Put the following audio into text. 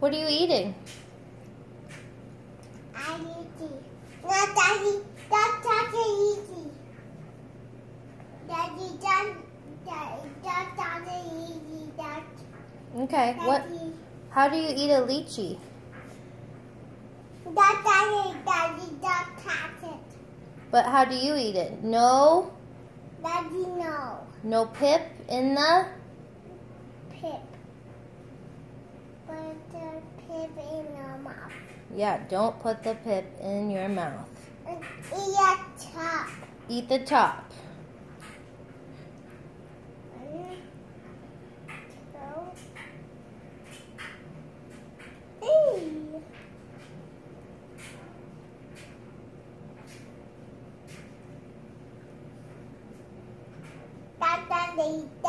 What are you eating? I easy. Not daddy. Not. Daddy, that, that, that's not easy. That's Okay. What? How do you eat a lychee? That daddy, daddy, catch it. But how do you eat it? No, Daddy, no. no pip in the. Pip. Yeah, don't put the pip in your mouth. Eat the top. Eat the top. Daddy.